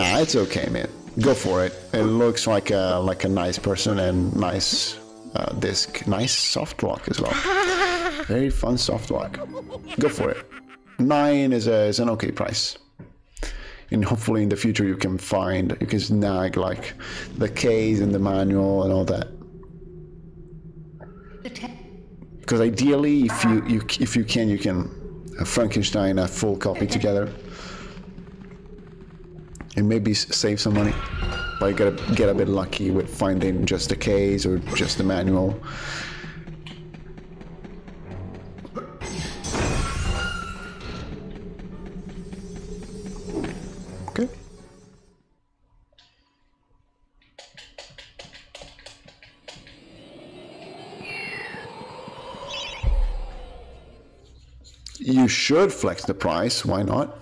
Ah, it's okay, man. Go for it. It looks like a like a nice person and nice uh, disc, nice soft lock as well. Very fun soft lock. Go for it. Nine is a is an okay price. And hopefully in the future you can find you can snag like the case and the manual and all that. Because ideally, if you, you if you can, you can Frankenstein a full copy together and maybe save some money. But you gotta get a bit lucky with finding just the case or just the manual. Okay. You should flex the price. Why not?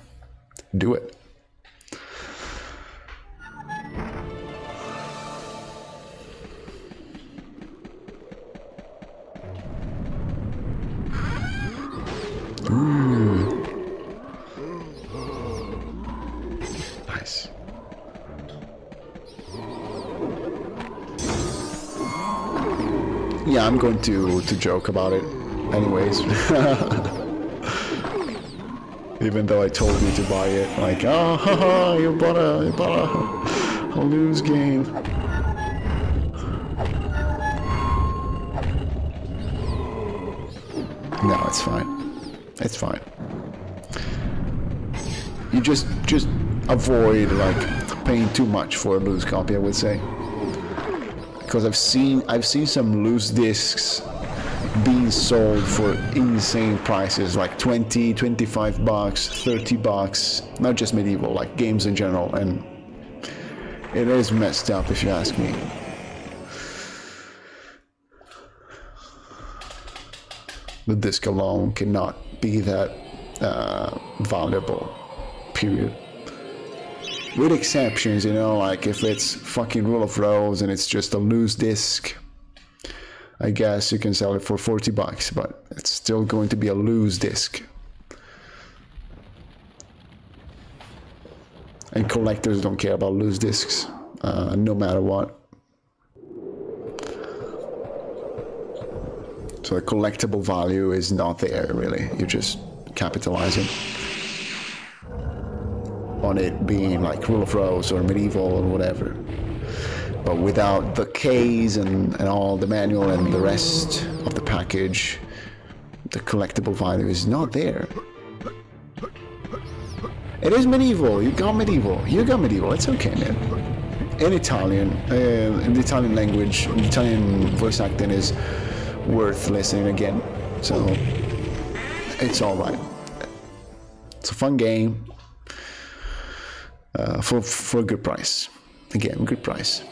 Do it. Yeah, to to joke about it, anyways. Even though I told you to buy it, like, ah, oh, haha, you bought a, you bought a, a lose game. No, it's fine. It's fine. You just just avoid like paying too much for a loose copy, I would say. Because I've seen I've seen some loose discs being sold for insane prices like 20 25 bucks 30 bucks not just MediEvil like games in general and it is messed up if you ask me. The disc alone cannot be that uh, valuable period with exceptions you know like if it's fucking Rule of Rose and it's just a loose disc I guess you can sell it for 40 bucks, but it's still going to be a loose disc. And collectors don't care about loose discs, uh, no matter what. So the collectible value is not there, really. You're just capitalizing on it being like Rule of Rose or MediEvil or whatever but without the case and, and all the manual and the rest of the package, the collectible value is not there. It is MediEvil. You got MediEvil. You got MediEvil. It's okay, man. In Italian, uh, in the Italian language, the Italian voice acting is worth listening again. So it's all right. It's a fun game Uh, for for a good price. Again, good price.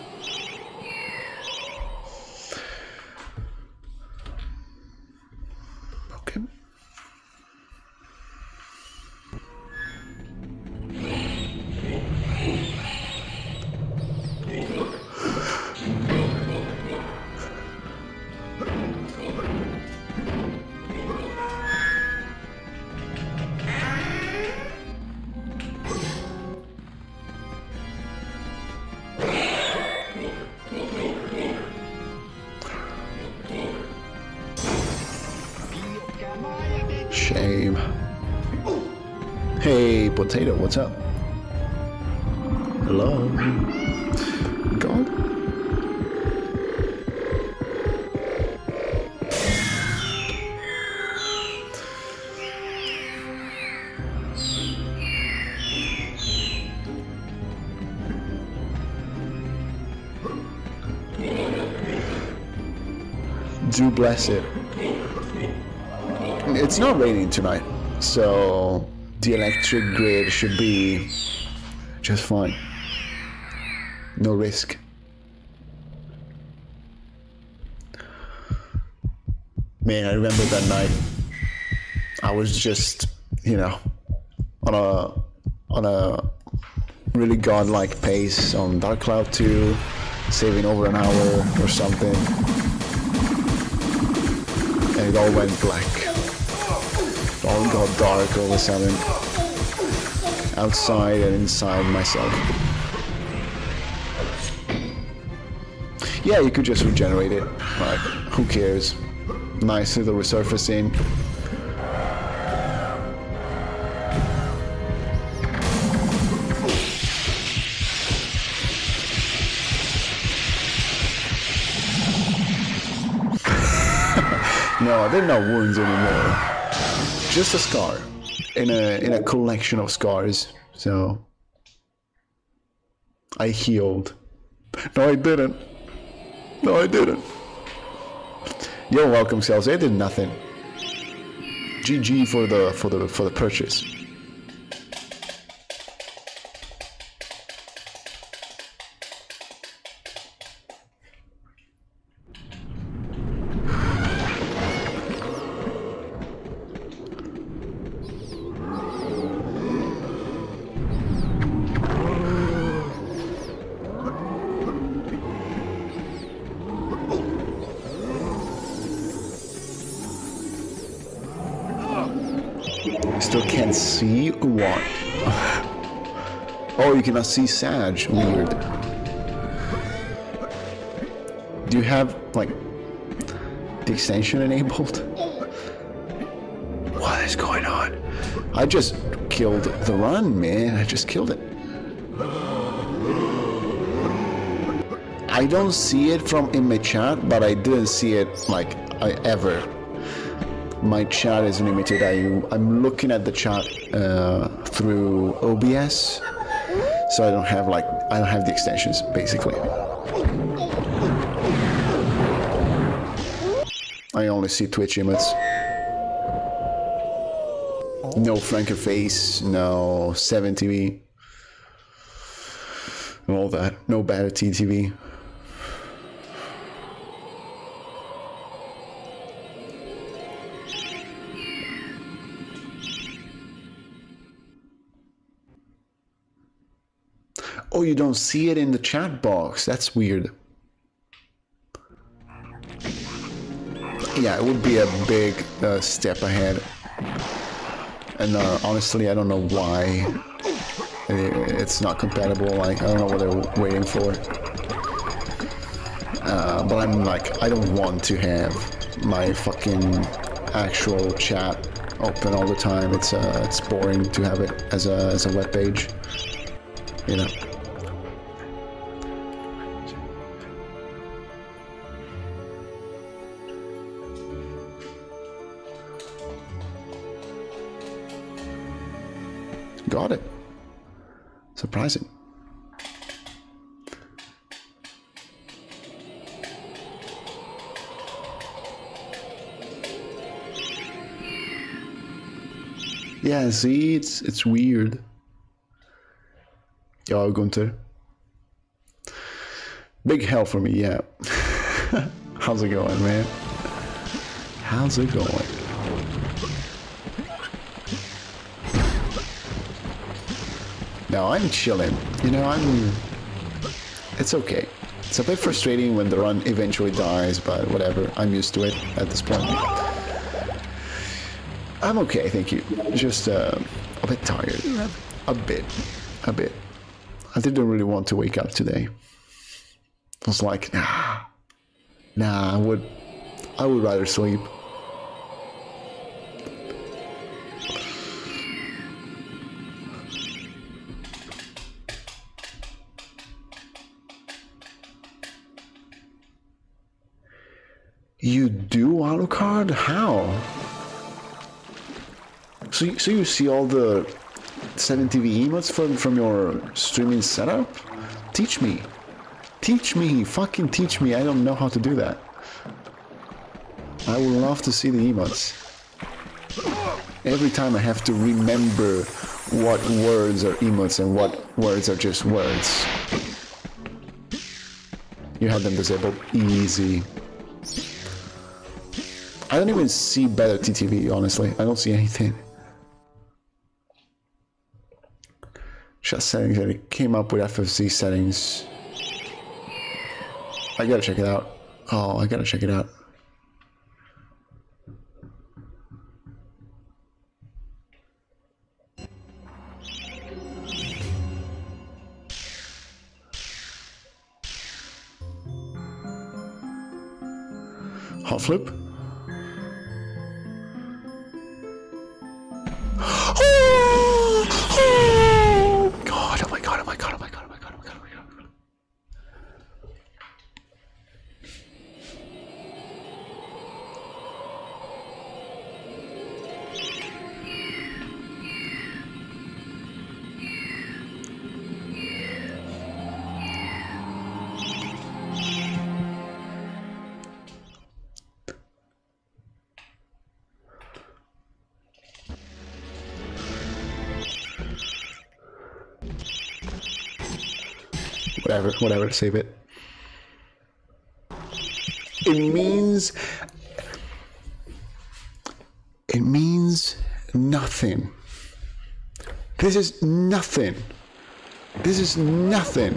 Potato, what's up? Hello. God. Do bless it. It's not raining tonight, so the electric grid should be just fine. No risk. Man, I remember that night. I was just, you know, on a on a really godlike pace on Dark Cloud 2, saving over an hour or something. And it all went black all got dark all of a sudden. Outside and inside myself. Yeah, you could just regenerate it. but who cares? Nice little resurfacing. no, they're not wounds anymore. Just a scar. In a in a collection of scars. So I healed. No, I didn't. No, I didn't. You're welcome, sales. I did nothing. GG for the for the for the purchase. Still can't see what? oh, you cannot see Sag. Weird. Do you have like the extension enabled? What is going on? I just killed the run, man. I just killed it. I don't see it from in my chat, but I didn't see it like I ever my chat is limited. I, I'm looking at the chat uh, through OBS, so I don't have like I don't have the extensions basically. I only see Twitch emotes. No FrankerFaceZ, no 7TV, all that. No BetterTTV. Oh, you don't see it in the chat box. That's weird. Yeah, it would be a big uh, step ahead. And uh, honestly, I don't know why it's not compatible. Like, I don't know what they're waiting for. Uh, but I'm like, I don't want to have my fucking actual chat open all the time. It's uh, it's boring to have it as a as a web page. You know. Got it. Surprising. Yeah, see, it's it's weird. Ja, Gunther. Big hell for me, yeah. How's it going, man? How's it going? No, I'm chilling. You know, I'm... It's okay. It's a bit frustrating when the run eventually dies, but whatever. I'm used to it at this point. I'm okay, thank you. Just uh, a bit tired. A bit. A bit. I didn't really want to wake up today. I was like, nah. Nah, I would... I would rather sleep. AutoCAD? How? So, you- so you see all the 7TV emotes from, from your streaming setup? Teach me. Teach me. Fucking teach me. I don't know how to do that. I would love to see the emotes. Every time I have to remember what words are emotes and what words are just words. You had them disabled. Easy. I don't even see BetterTTV, honestly. I don't see anything. Just settings, and it came up with FFZ settings. I gotta check it out. Oh, I gotta check it out. Hot flip. Whatever, whatever, save it. It means. It means nothing. This is nothing. This is nothing.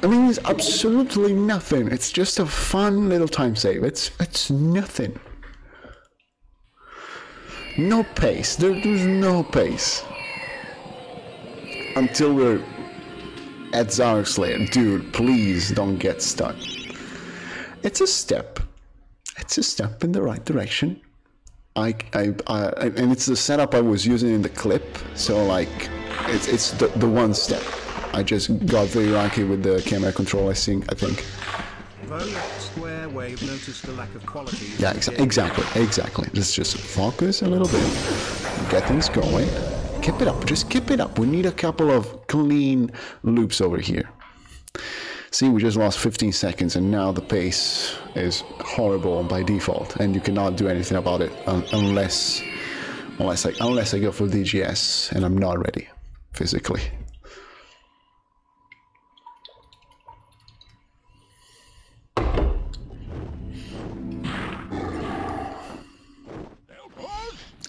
I mean, it's absolutely nothing. It's just a fun little time save. It's it's nothing. No pace. There, there's no pace until we're at Zarok's Lair. Dude, please don't get stuck. It's a step. It's a step in the right direction. I, I, I and it's the setup I was using in the clip. So like, it's it's the, the one step. I just got very lucky with the camera control. I think. I think. Yeah, exa- exactly, exactly. Let's just focus a little bit, get things going. Keep it up, just keep it up. We need a couple of clean loops over here. See, we just lost 15 seconds and now the pace is horrible by default and you cannot do anything about it un- unless, unless, I, unless I go for DGS and I'm not ready physically.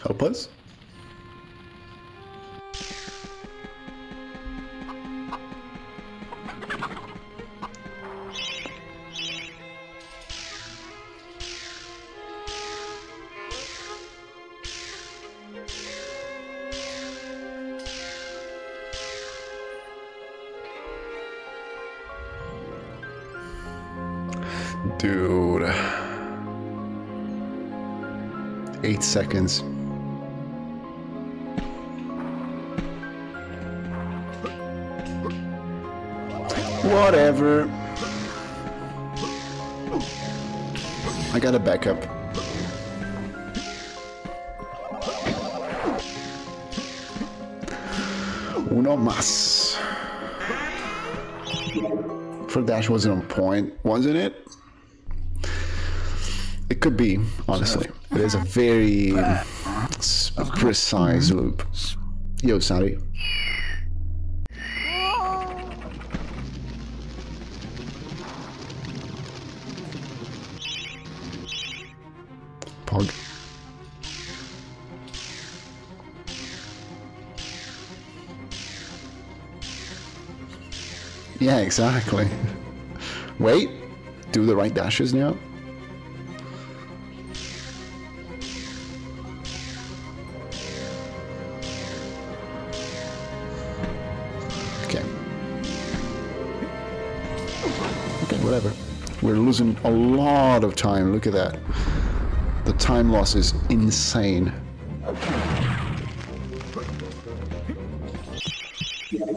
Help us? Dude. Eight seconds. Whatever. I got a backup. Uno mas. For dash wasn't on point, wasn't it? It could be, honestly. It is a very precise loop. Yo, Sally. Pog. Yeah, exactly. Wait, do the right dashes now. A lot of time. Look at that. The time loss is insane.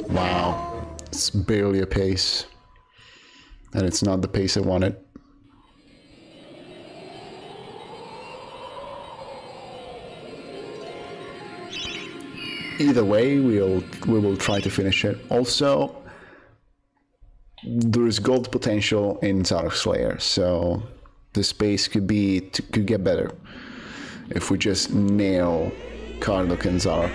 Wow. It's barely a pace. And it's not the pace I wanted. Either way, we'll we will try to finish it. Also, there is gold potential in Zarok's Lair, so the space could be could get better if we just nail Kardok and Zarok.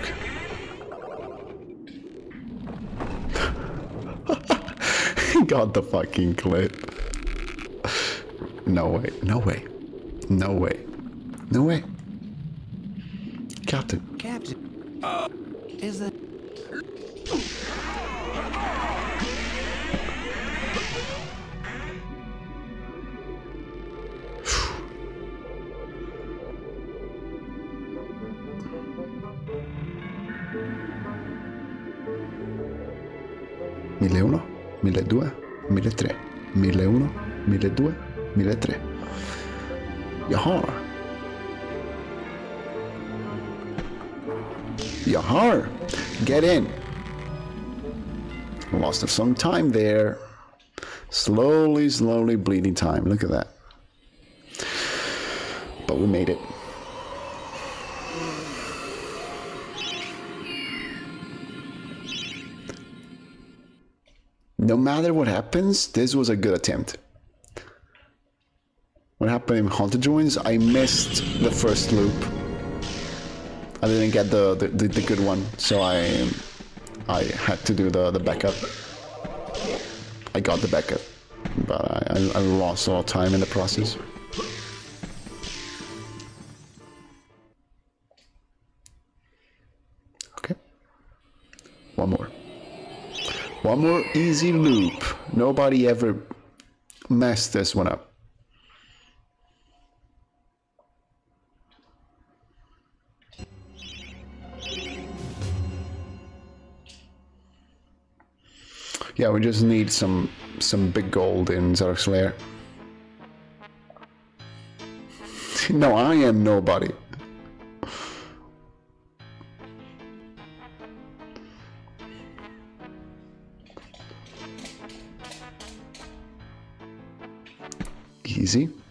Got the fucking clip. No way, no way, no way, no way. Captain. Captain. Is that. Mille uno, mille due, mille tre. 1001, 1002, 1003. Jaha. Jaha. Get in. Lost some time there. Slowly, slowly bleeding time. Look at that. But we made it. No matter what happens, this was a good attempt. What happened in Haunted Ruins, I missed the first loop. I didn't get the, the, the, good one, so I I had to do the, the backup. I got the backup, but I, I, I lost a lot of time in the process. Okay. One more. One more easy loop. Nobody ever messed this one up. Yeah, we just need some some big gold in Zarok's Lair. no, I am nobody. Easy.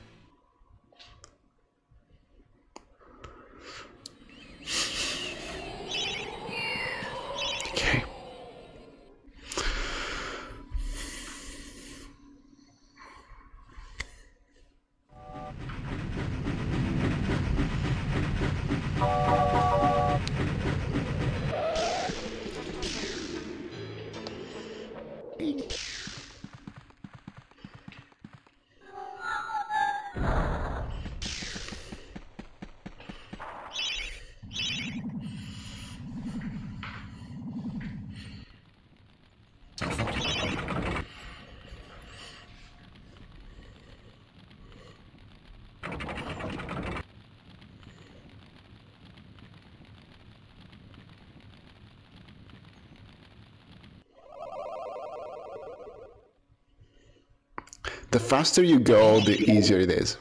The faster you go, the easier it is.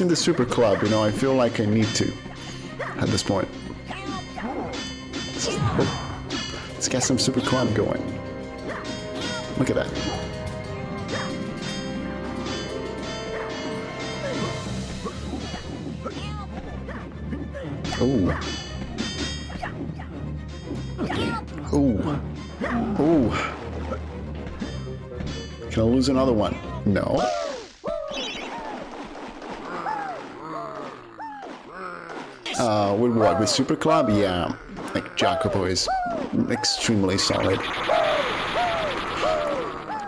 In the super club, you know, I feel like I need to at this point. Let's get some super club going. Look at that. Oh. Oh. Oh. Can I lose another one? No. Uh, with what? With Super Club? Yeah. Like Jacopo is extremely solid.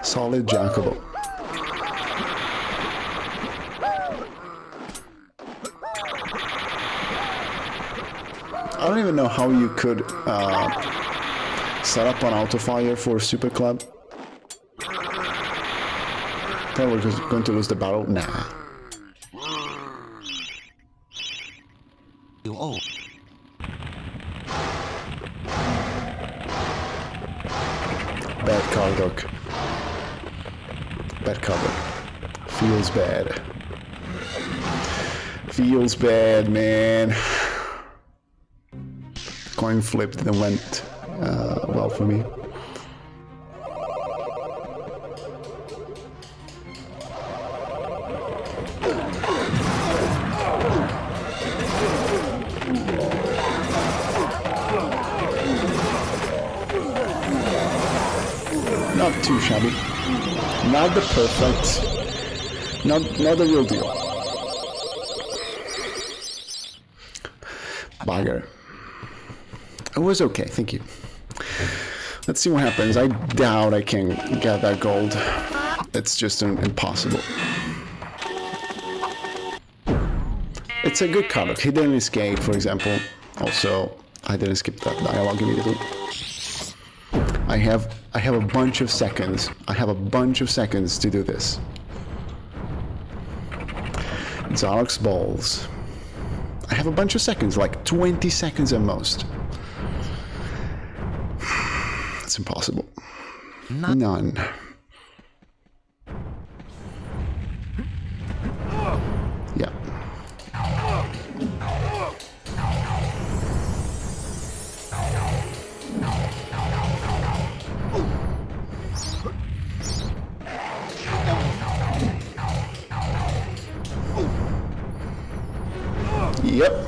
Solid Jacopo. I don't even know how you could uh, set up an auto fire for Super Club. Then we're just going to lose the battle? Nah. Oh. Bad Kardok. Bad Kardok. Feels bad. Feels bad, man. Coin flip didn't went uh, well for me. Not too shabby. Not the perfect. Not not the real deal. Bagger. It was okay, thank you. Let's see what happens. I doubt I can get that gold. It's just impossible. It's a good cutoff. He didn't escape, for example. Also, I didn't skip that dialogue immediately. I have I have a bunch of seconds. I have a bunch of seconds to do this. Zark's balls. I have a bunch of seconds, like 20 seconds at most. It's impossible. None. Yep.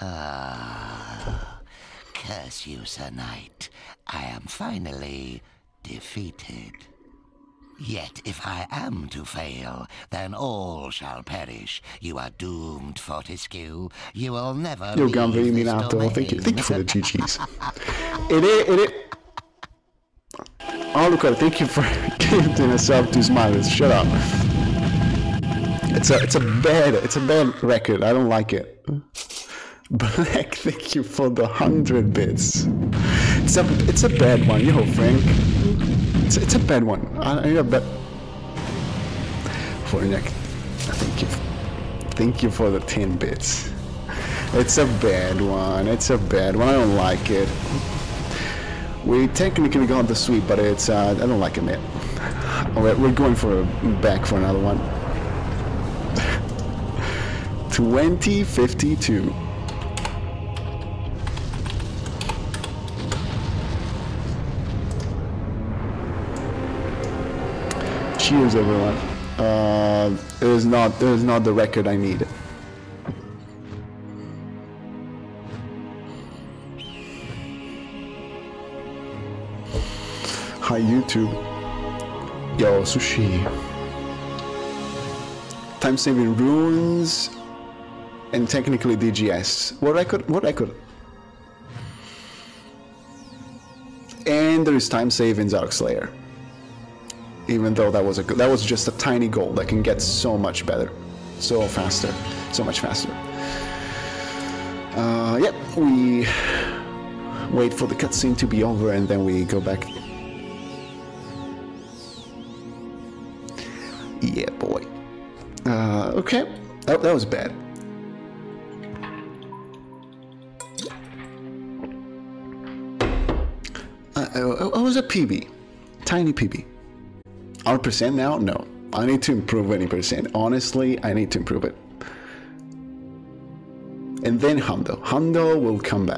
Ah, curse you, Sir Knight. I am finally defeated. Yet if I am to fail, then all shall perish. You are doomed, Fortesque. You will never Yo, leave Gamvi this Minato, thank you, thank you for the. GGs. it is, it is. Oh, it. Thank you for giving a sub to Smiles. Shut up. It's a, it's a bad, it's a bad record. I don't like it. Black, thank you for the hundred bits. It's a, it's a bad one, yo, Frank. It's, it's a bad one. I, I need a bad. For neck, thank you, thank you for the ten bits. It's a bad one. It's a bad one. I don't like it. We technically got the sweep, but it's uh, I don't like man. Alright, we're going for a back for another one. 2052. Cheers, everyone. Uh, it is not. It is not the record I need. Hi YouTube. Yo, sushi. Time saving runes and technically DGS. What record? What record? And there is time saving Zarok's Lair. Even though that was a that was just a tiny goal that can get so much better, so faster, so much faster. Uh, yep, we wait for the cutscene to be over and then we go back. Okay, that, that was bad. Uh, uh, I was a PB, tiny PB. 100% now? No. I need to improve any percent. Honestly, I need to improve it. And then Hundo. Hundo will come back.